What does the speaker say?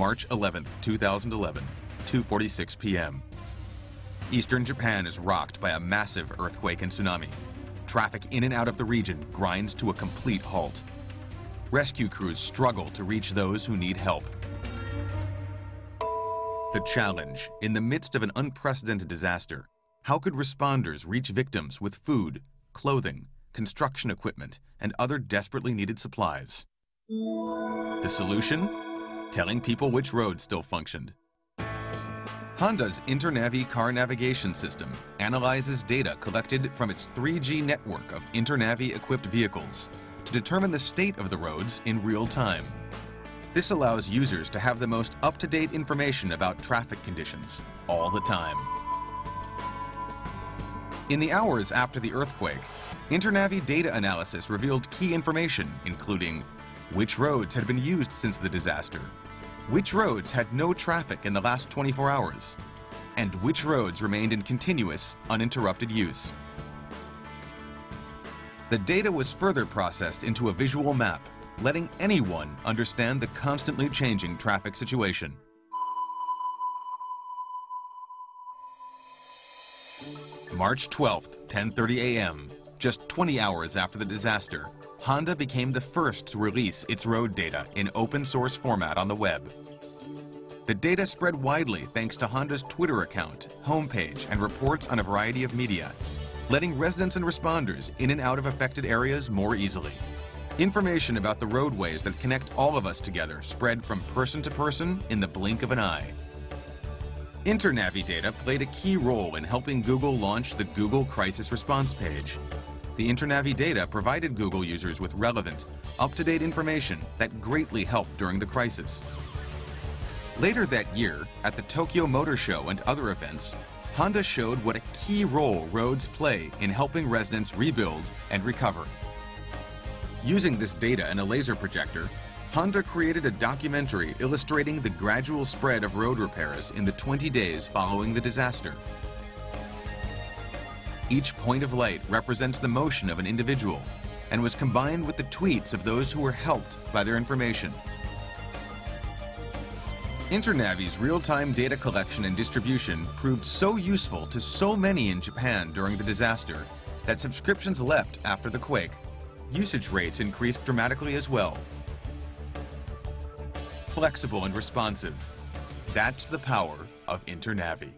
March 11, 2011, 2.46 p.m. Eastern Japan is rocked by a massive earthquake and tsunami. Traffic in and out of the region grinds to a complete halt. Rescue crews struggle to reach those who need help. The challenge, in the midst of an unprecedented disaster, how could responders reach victims with food, clothing, construction equipment, and other desperately needed supplies? The solution? Telling people which roads still functioned. Honda's InterNavi car navigation system analyzes data collected from its 3G network of InterNavi-equipped vehicles to determine the state of the roads in real time. This allows users to have the most up-to-date information about traffic conditions all the time. In the hours after the earthquake, InterNavi data analysis revealed key information, including which roads had been used since the disaster, which roads had no traffic in the last 24 hours, and which roads remained in continuous, uninterrupted use. The data was further processed into a visual map, letting anyone understand the constantly changing traffic situation. March 12th, 10.30 a.m., just 20 hours after the disaster, Honda became the first to release its road data in open source format on the web. The data spread widely thanks to Honda's Twitter account, homepage, and reports on a variety of media, letting residents and responders in and out of affected areas more easily. Information about the roadways that connect all of us together spread from person to person in the blink of an eye. InterNavi data played a key role in helping Google launch the Google Crisis Response page. The InterNavi data provided Google users with relevant, up-to-date information that greatly helped during the crisis. Later that year, at the Tokyo Motor Show and other events, Honda showed what a key role roads play in helping residents rebuild and recover. Using this data and a laser projector, Honda created a documentary illustrating the gradual spread of road repairs in the 20 days following the disaster. Each point of light represents the motion of an individual and was combined with the tweets of those who were helped by their information. InterNavi's real-time data collection and distribution proved so useful to so many in Japan during the disaster that subscriptions leapt after the quake. Usage rates increased dramatically as well, flexible and responsive. That's the power of InterNavi.